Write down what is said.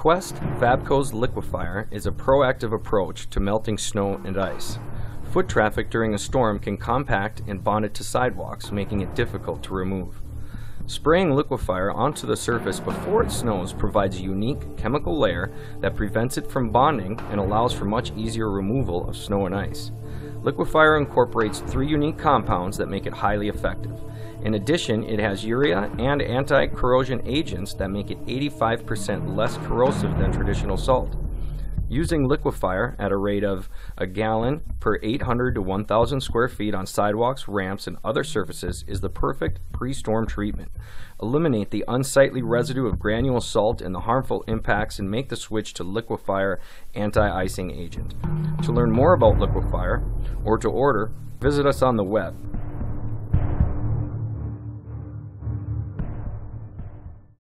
Quest Fabco's Liquefire is a proactive approach to melting snow and ice. Foot traffic during a storm can compact and bond it to sidewalks, making it difficult to remove. Spraying Liquefire onto the surface before it snows provides a unique chemical layer that prevents it from bonding and allows for much easier removal of snow and ice. Liquefire incorporates three unique compounds that make it highly effective. In addition, it has urea and anti-corrosion agents that make it 85% less corrosive than traditional salt. Using Liquefire at a rate of a gallon per 800 to 1,000 square feet on sidewalks, ramps, and other surfaces is the perfect pre-storm treatment. Eliminate the unsightly residue of granule salt and the harmful impacts and make the switch to Liquefire anti-icing agent. To learn more about Liquefire or to order, visit us on the web